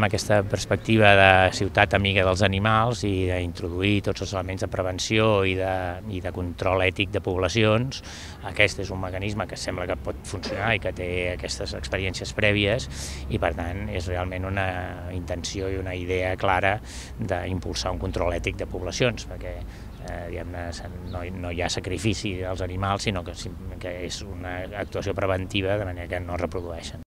amb aquesta perspectiva de ciutat amiga dels animals i d'introduir tots els elements de prevenció i de, i de control ètic de poblacions. Aquest és un mecanisme que sembla que pot funcionar i que té aquestes experiències prèvies i, per tant, és realment una intenció i una idea clara d'impulsar un control ètic de poblacions, perquè eh, no, no hi ha sacrifici dels animals, sinó que, que és una actuació preventiva de manera que no reprodueixen.